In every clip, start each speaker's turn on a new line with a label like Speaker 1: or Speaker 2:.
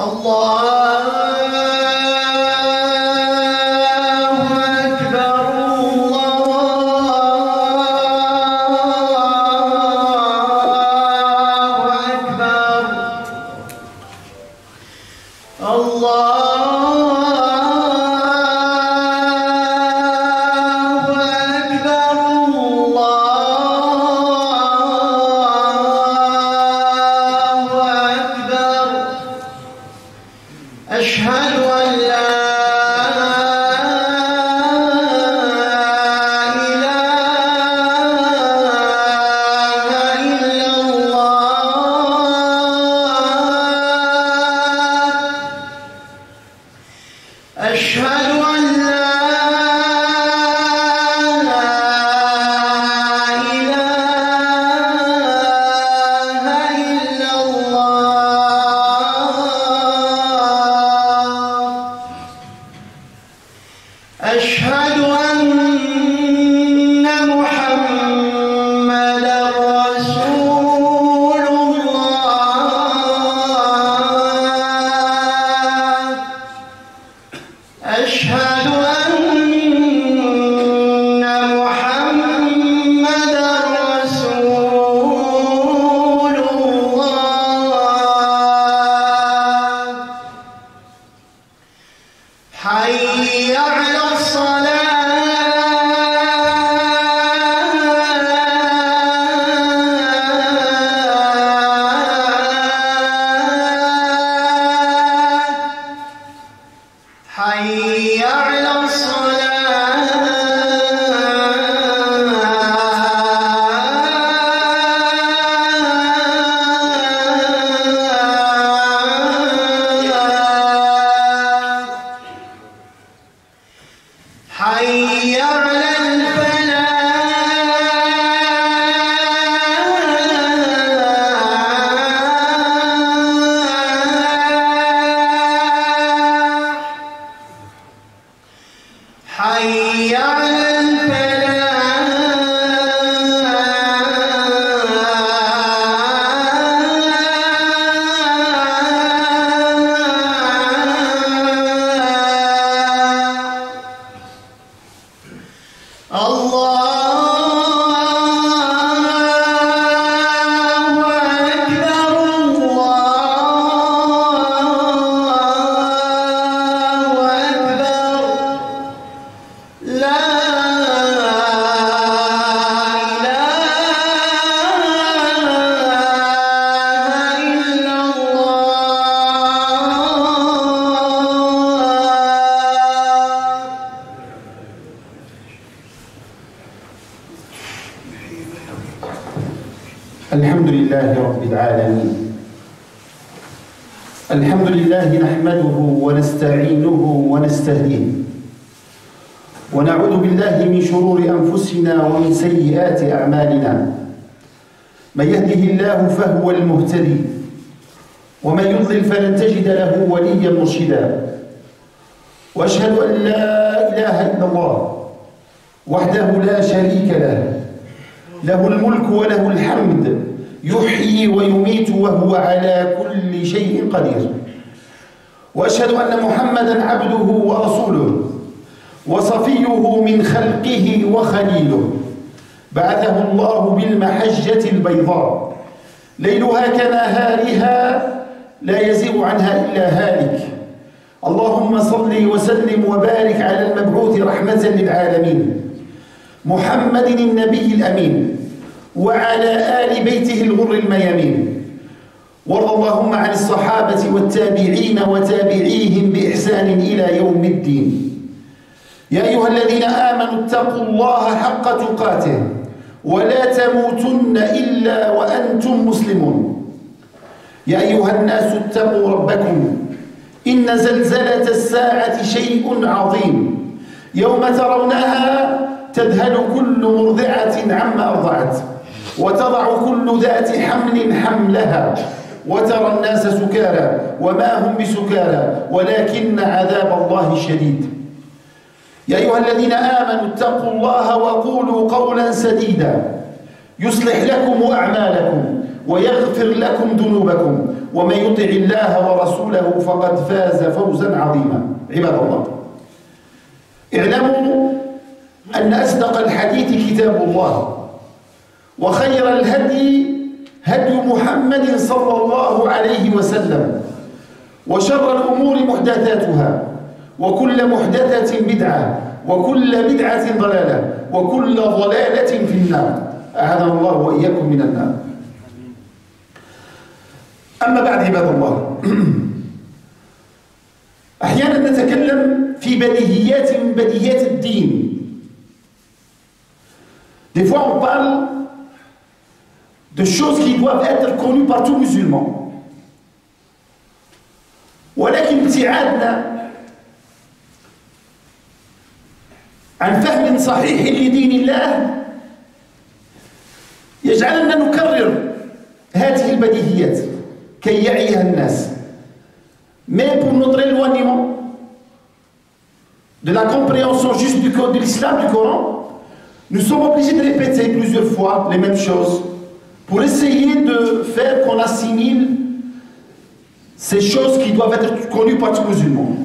Speaker 1: Allah.
Speaker 2: الله نحمده ونستعينه ونستهديه. ونعوذ بالله من شرور أنفسنا ومن سيئات أعمالنا. من يهده الله فهو المهتدي. ومن يضلل فلن تجد له وليا مرشدا. وأشهد أن لا إله إلا الله وحده لا شريك له. له الملك وله الحمد. يحيي ويميت وهو على كل شيء قدير. وأشهد أن محمدا عبده ورسوله وصفيه من خلقه وخليله. بعثه الله بالمحجة البيضاء. ليلها كنهارها لا يزيغ عنها إلا هالك. اللهم صل وسلم وبارك على المبعوث رحمة للعالمين. محمد النبي الأمين. وعلى آل بيته الغر الميامين. وارض اللهم عن الصحابة والتابعين وتابعيهم بإحسان إلى يوم الدين. يا أيها الذين آمنوا اتقوا الله حق تقاته ولا تموتن إلا وأنتم مسلمون. يا أيها الناس اتقوا ربكم إن زلزلة الساعة شيء عظيم. يوم ترونها تذهل كل مرضعة عما أرضعت وتضع كل ذات حمل حملها. وترى الناس سكارى وما هم بسكارى ولكن عذاب الله شديد. يا أيها الذين آمنوا اتقوا الله وقولوا قولا سديدا. يصلح لكم أعمالكم ويغفر لكم ذنوبكم. ومن يطع الله ورسوله فقد فاز فوزا عظيما. عباد الله اعلموا أن أصدق الحديث كتاب الله وخير الهدي هدي محمد صلى الله عليه وسلم وشر الأمور محدثاتها وكل محدثة بدعة وكل بدعة ضلالة وكل ضلالة في النار. أعاذنا الله وإياكم من النار. أما بعد عباد الله أحيانا نتكلم في بديهيات من بديهيات الدين. On parle de choses qui doivent être connues par tout musulman. ولكن ابتعادنا عن فهم صحيح لدين الله يجعلنا نكرر هذه البديهيات كي يعيها الناس mais pour notre éloignement de la compréhension juste du code de l'islam, du Coran, nous sommes obligés de répéter plusieurs fois les mêmes choses pour essayer de faire qu'on assimile ces choses qui doivent être connues par tous les musulmans.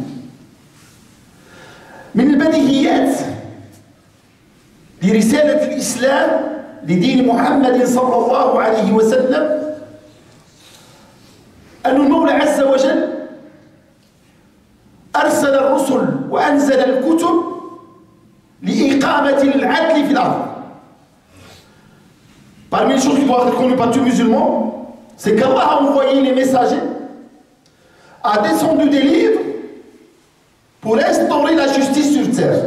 Speaker 2: من البديهيات لرسالة الإسلام لدين محمد صلى الله عليه وسلم أن المولى عز وجل أرسل الرسل وأنزل الكتب لإقامة العدل في الأرض Parmi les choses qui doivent être connues par tous les musulmans, c'est qu'Allah a envoyé les messagers, a descendu des livres pour instaurer la justice sur terre.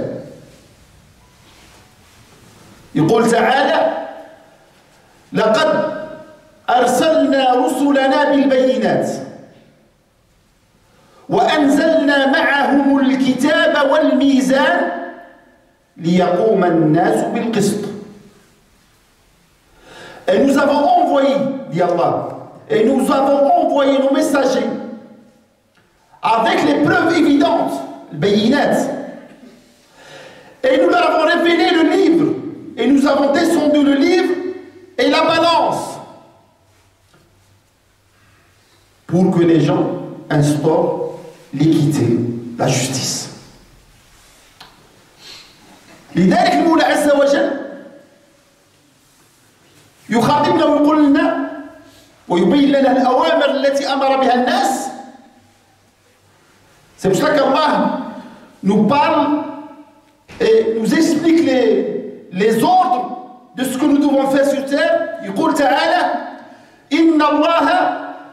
Speaker 2: يقول تعالى لقد أرسلنا رسلنا بالبينات وأنزلنا معهم الكتاب والميزان ليقوم الناس بالقسط Et nous avons envoyé, dit Allah, et nous avons envoyé nos messagers avec les preuves évidentes, le bayinat. Et nous leur avons révélé le livre, et nous avons descendu le livre et la balance pour que les gens instaurent l'équité, la justice. لذلك المولى عز وجل يخاطبنا ويقول لنا ويبين لنا الأوامر التي أمر بها الناس. c'est pourquoi Allah nous parle et nous explique les les ordres de ce que nous devons faire sur terre يقول تعالى ان الله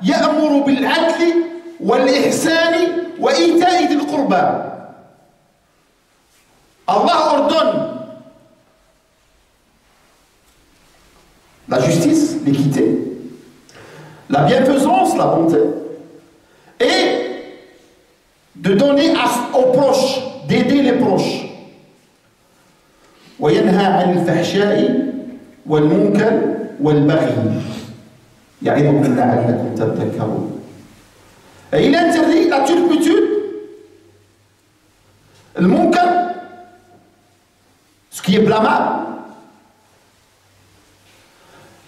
Speaker 2: يامر بالعدل والاحسان وايتاء ذي القربى Allah ordonne la justice, l'équité, la bienfaisance, la bonté, et de donner aux proches, d'aider les proches. وينهى عن الفحشاء والمنكر والبغي يعظكم لعلكم تذكرون Et il interdit la turpitude, le munkar, ce qui est blâmable,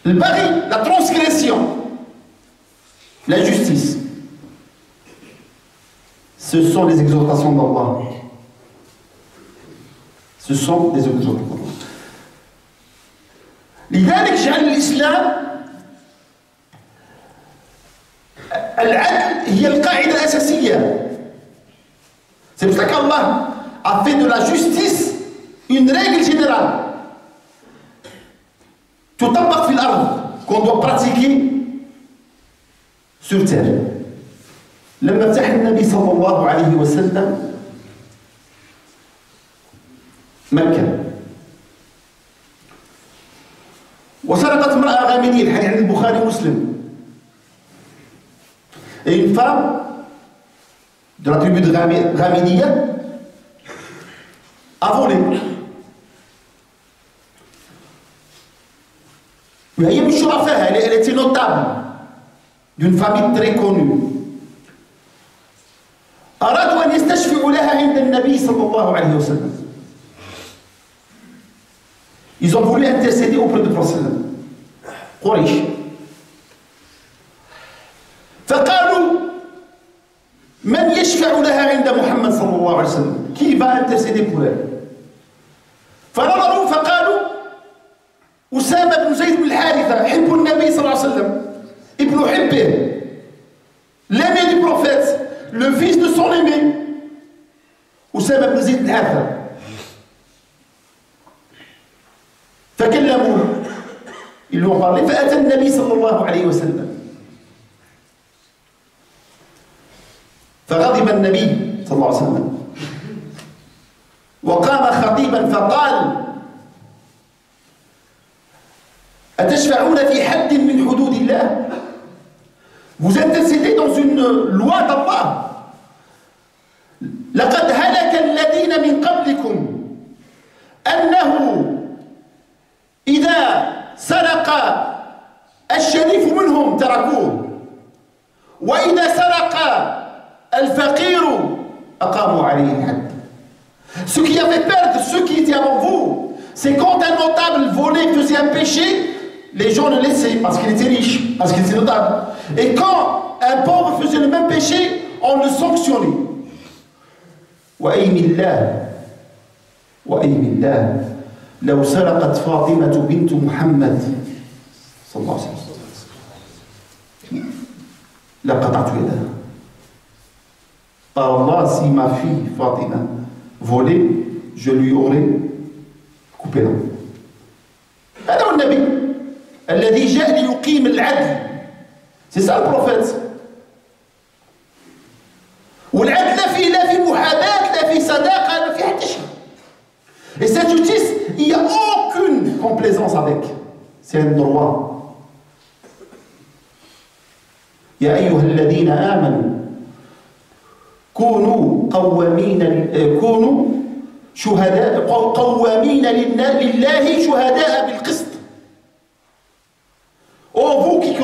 Speaker 2: le bari, la transgression, la justice. Ce sont les exhortations d'Allah. Ce sont des exhortations d'Allah. لذلك جعل الإسلام العدل هي القاعدة الأساسية C'est pour ça qu'Allah a fait de la justice une règle générale. تطبق في الأرض qu'on doit pratiquer sur terre. لما فتح النبي صلى الله عليه وسلم مكة وسرقت امرأة غامدية الحديث عند البخاري ومسلم une femme de la tribu de. وهي من شرفائها elle était notable d'une famille très connue. أرادوا أن يستشفعوا لها عند النبي صلى الله عليه وسلم. Ils ont voulu intercéder auprès du prophète. قريش فقالوا من يشفع لها عند محمد صلى الله عليه وسلم؟ كي va intercéder pour فنظروا فقالوا أسامة بن زيد بن الحارثة حب النبي صلى الله عليه وسلم. ابن حبه. l'aimé du prophète le fils de son aimé أسامة بن زيد بن الحارثة فكلموه. Ont parlé. فأتى النبي صلى الله عليه وسلم. فغضب النبي صلى الله عليه وسلم. وقام خطيبا فقال أتشفعون في حد من حدود الله Vous intercédez dans une loi d'Allah. لقد هلك الذين من قبلكم أنه إذا سرق الشريف منهم تركوه وإذا سرق الفقير أقاموا عليه الحد Ce qui a fait perdre ceux qui étaient avant vous, c'est quand un notable volait, faisait un péché, les gens le laissaient parce qu'il était riche, parce qu'il était notable. Et quand un pauvre faisait le même péché, on le sanctionnait. وأيم الله وأيم الله لو سرقت فاطمة بنت محمد صلى الله عليه وسلم لقطعت يدها Par Allah, si ma fille Fatima volait, je lui aurais coupé la main. الذي جاء ليقيم العدل c'est ça le prophète والعدل لا فيه لا في محاباة لا في صداقة لا في حتى شيء Et cette justice, il n'y a aucune complaisance avec. C'est un droit. يا أيها الذين آمنوا كونوا قوامين كونوا شهداء قوامين لله شهداء بالقسط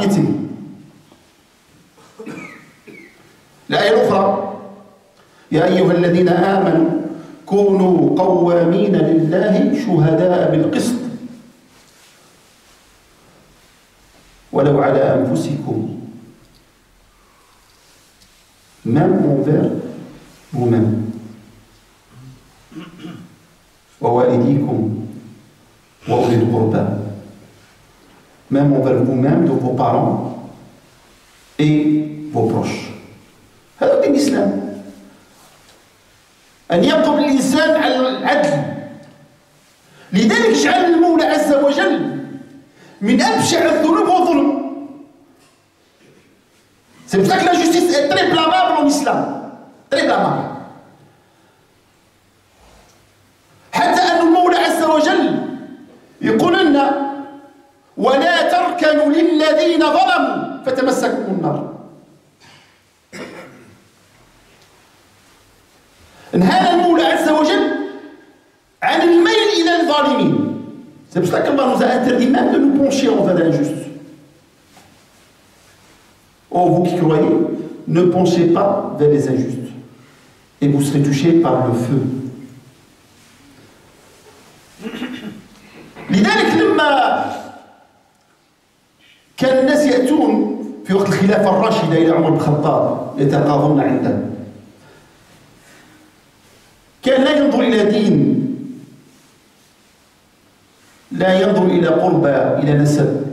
Speaker 2: piété. الآية الأخرى يا أيها الذين آمنوا كونوا قوامين لله شهداء بالقسط ولو على أنفسكم même envers vous-même. ووالديكم وأولي القربى même envers vous-même, de vos parents et vos proches. هذا دين الإسلام أن يقم الإنسان على العدل لذلك جعل المولى عز وجل من أبشع الذنوب والظلم C'est pour ça que la justice est très blâmable en islam. Très blâmable. حتى أن المولى عز وجل يقول لنا ولا تركنوا للذين ظلموا فتمسكوا النار نهانا المولى عز وجل عن الميل إلى الظالمين C'est pour ça qu'Allah nous a interdit même de nous pencher envers l'injuste. Oh, vous qui croyez, ne penchez pas vers les injustes, et vous serez touchés par le feu. لذلك لما كان الناس يأتون في وقت الخلافة الراشدة إلى عمر بن الخطاب يتقاضون عنده. كان لا ينظر إلى دين لا ينظر إلى قربى إلى نسب.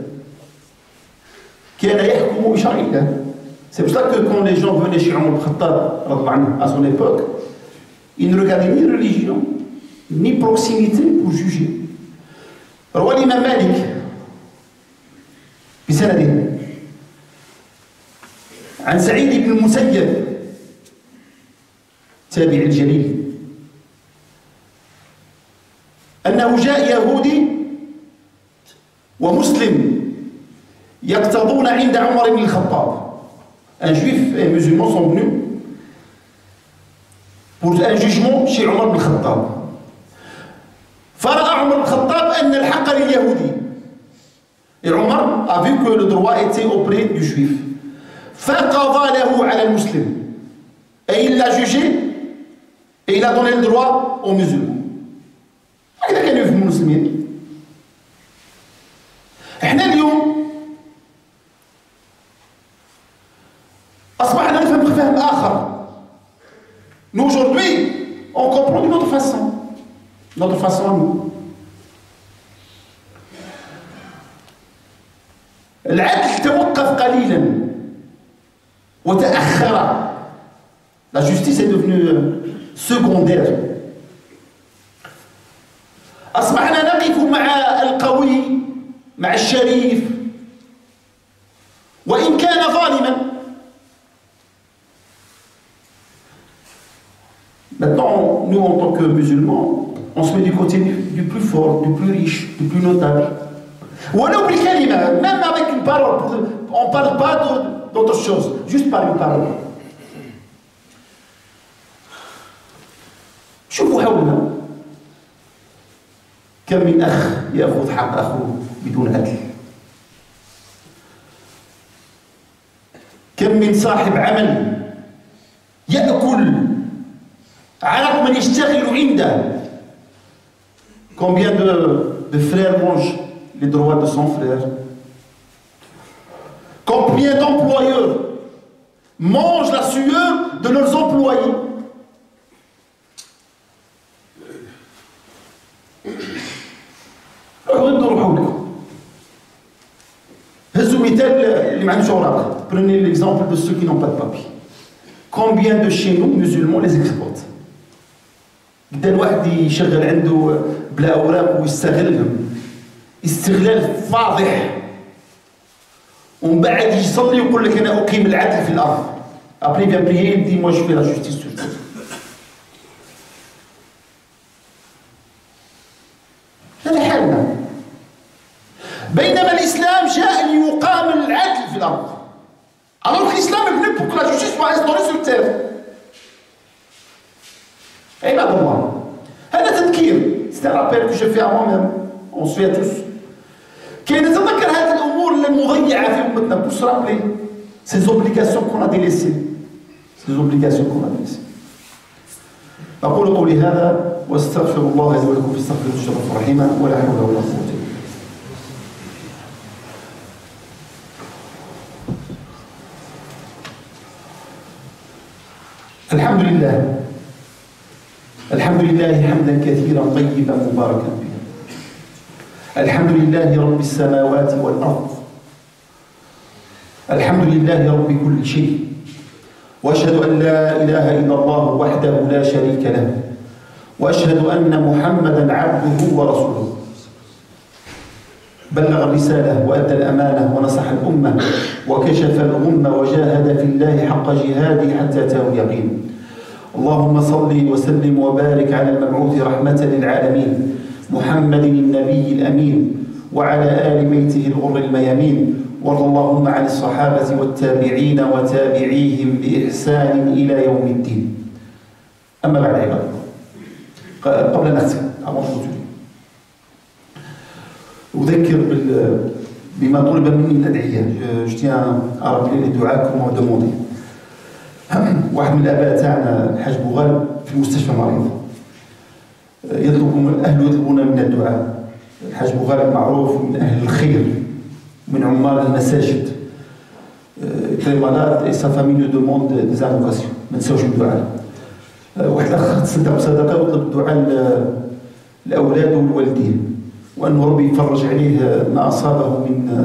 Speaker 2: كان يحكم بشرع الله C'est pour ça que quand les gens venaient chez Omar Khattab à son époque, ils ne regardaient ni religion, ni proximité pour juger. روى الإمام مالك بسنده عن سعيد بن المسيب تابع الجليل أنه جاء يهودي ومسلم يقتضون عند عمر بن الخطاب. Un juif et un musulman sont venus pour un jugement بن الخطاب فرأى عمر بن الخطاب أن الحق لليهودي. Et Omar a vu que le droit était auprès du juif. فقضى له على المسلم. Et il l'a jugé et il a donné le droit aux musulmans. هكذا كانوا يفهموا المسلمين. احنا اليوم اصبحنا نفهم فهم اخر. Nous aujourd'hui, on comprend d'une autre façon. Notre façon à nous. justice est devenue secondaire. أصبحنا نقف مع القوي مع الشريف وإن كان ظالما Maintenant, nous en tant que musulmans, on se met du côté du, du plus fort, du plus riche, du plus notable. ولو بالكلمة même avec une parole on ne parle pas d'autre chose juste par une parole كم من أخ يأخذ حق أخوه بدون أكل كم من صاحب عمل يأكل عرق من يشتغل عنده Combien de, de frères mangent les droits de son frère. Combien d'employeurs mangent la sueur de leurs employés Prenez l'exemple de ceux qui n'ont pas de papier. Combien de chez nous, musulmans, les exploitent بدا الواحد يشغل عنده بلا اوراق ويستغلهم استغلال فاضح ومن بعد يصلي ويقول لك أنا اقيم العدل في الأرض après vient prier, dit moi je fais la justice هذا حالنا بينما الاسلام جاء ليقام العدل في الأرض alors que l'islam est venu pour que la justice soit instaurée sur terre عباد الله هذا تذكير. سي رابيل كو جافي ا مومام اون كي نتذكر هذه الأمور المضيعة في أمتنا. بوش رابلي سي زوبليكاسيون كون ا ديليسي سي زوبليكاسيون كون ا أقول قولي هذا وأستغفر الله لي ولكم. في استغفر الله الشرف الرحيم. ولا حول ولا قوة إلا الحمد لله. الحمد لله حمدا كثيرا طيبا مباركا فيه. الحمد لله رب السماوات والأرض. الحمد لله رب كل شيء. وأشهد أن لا إله إلا الله وحده لا شريك له. وأشهد أن محمدا عبده ورسوله. بلغ الرسالة وأدى الأمانة ونصح الأمة. وكشف الغمه وجاهد في الله حق جهاده حتى أتاه اليقين. اللهم صل وسلم وبارك على المبعوث رحمة للعالمين محمد النبي الأمين وعلى آل بيته الغر الميامين وارض اللهم عن الصحابة والتابعين وتابعيهم بإحسان إلى يوم الدين. أما بعد عباد قبل أن أختم أذكر بما طلب مني الأدعية. لي الدعاء كما دوموندي واحد من الآباء تاعنا الحاج بوغال في المستشفى مريض. يطلب الأهل يطلبون من الدعاء. الحاج بوغالي معروف من أهل الخير من عمال المساجد. malade et sa famille nous demande des invocations ما نساوش الدعاء. واحد الأخ تصدق بصدقة وطلب الدعاء لأولاده والوالدين وانه ربي يفرج عليه ما أصابه من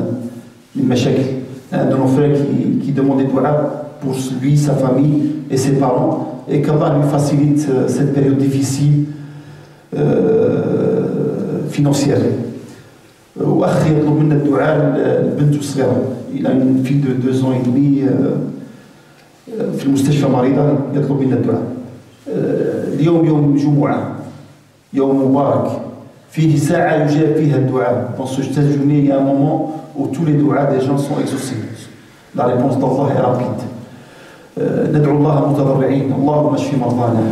Speaker 2: من مشاكل. Qui, qui demandent des doigts pour lui, sa famille et ses parents et qu'Allah lui facilite cette période difficile financière واخ يطلب منا الدعاء لبنته الصغيره الى في دو دو زون اي في المستشفى مريضه يطلب منا الدعاء اليوم يوم جمعه يوم مبارك فيه ساعة يجاب فيها الدعاء dans ce journée il y a un moment où tous les doigts des gens sont exaucés la réponse d'Allah est rapide ندعو الله متضرعين. اللهم اشف مرضانا.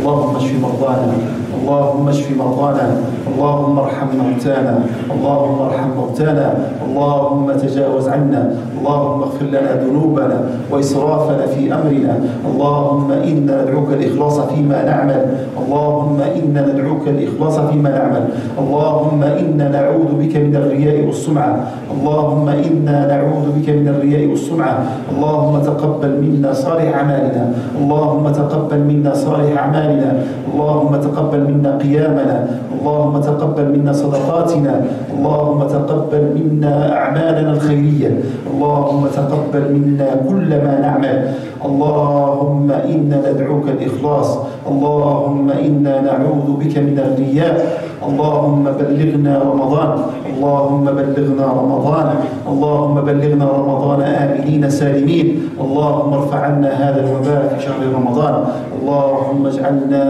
Speaker 2: اللهم اشف مرضانا. اللهم اشف مرضانا اللهم ارحم موتانا اللهم ارحم موتانا اللهم تجاوز عنا اللهم اغفر لنا ذنوبنا وإسرافنا في أمرنا اللهم إنا ندعوك الإخلاص فيما نعمل اللهم إنا ندعوك الإخلاص فيما نعمل اللهم إنا نعوذ بك من الرياء والسمعة اللهم إنا نعوذ بك من الرياء والسمعة اللهم تقبل منا صالح أعمالنا اللهم تقبل منا صالح أعمالنا اللهم تقبل منا قيامنا. اللهم تقبل منا صدقاتنا. اللهم تقبل منا أعمالنا الخيرية. اللهم تقبل منا كل ما نعمل. اللهم إنا ندعوك الإخلاص. اللهم إنا نعوذ بك من الرياء. اللهم بلغنا رمضان. اللهم بلغنا رمضان. اللهم بلغنا رمضان. آمنين سالمين. اللهم ارفع عنا هذا الوباء في شهر رمضان. اللهم اجعلنا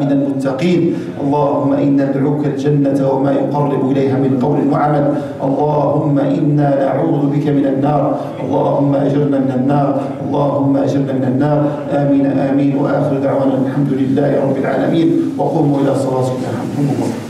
Speaker 2: من المتقين. اللهم إنا ندعوك الجنة وما يقرب إليها من قول وعمل. اللهم إنا نعوذ بك من النار. اللهم أجرنا من النار. اللهم أجرنا من النار. آمين آمين. وآخر دعوانا الحمد لله رب العالمين. وقوموا إلى صلاتكم يرحمكم الله.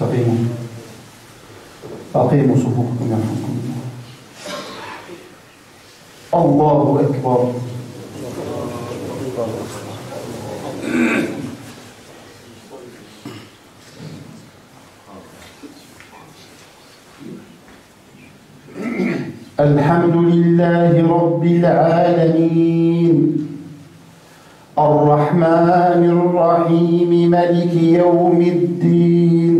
Speaker 2: استقيموا أقيموا صفوفكم يرحمكم الله. الله أكبر. الحمد لله رب العالمين. الرحمن الرحيم ملك يوم الدين.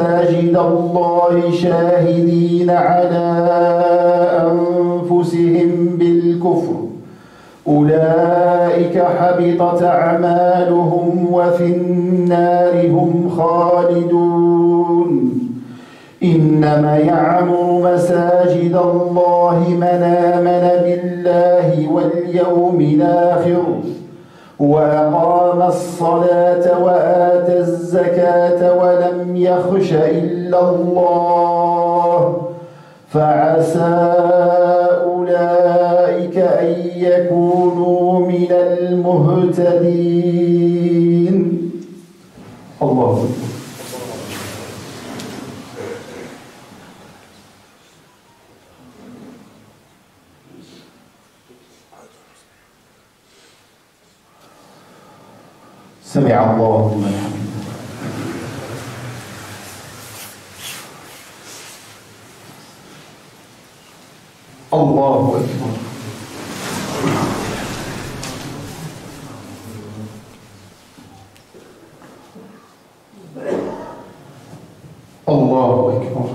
Speaker 2: مساجد الله شاهدين على أنفسهم بالكفر. أولئك حبطت أعمالهم وفي النار هم خالدون. إنما يعمر مساجد الله من آمن بالله واليوم الآخر. وأقام الصلاة وآتى الزكاة ولم يخش إلا الله. فعسى أولئك أن يكونوا من المهتدين. الله سمع الله لمن حمده الله أكبر الله أكبر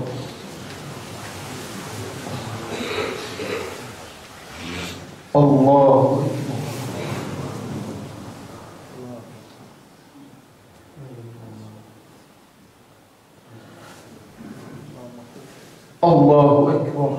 Speaker 2: الله أكبر الله أكبر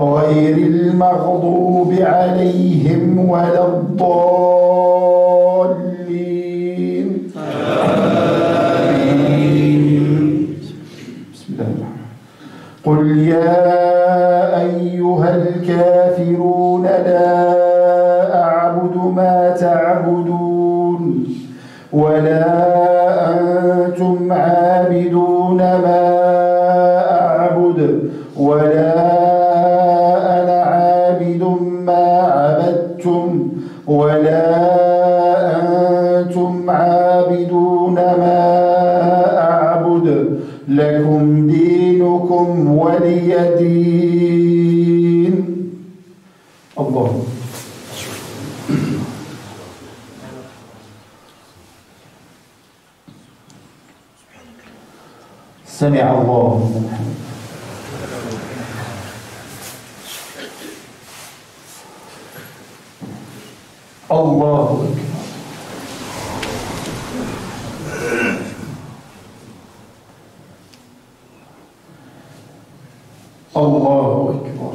Speaker 2: غير المغضوب عليهم ولا الضالين. آمين. بسم الله الرحمن قل يا أيها الكافرون لا أعبد ما تعبدون ولا أنتم عابدون ما أعبد ولا أنا عابد ما عبدتم ولا أنتم عابدون ما أعبد لكم دينكم ولي دين الله سمع الله لمن حمده الله أكبر الله أكبر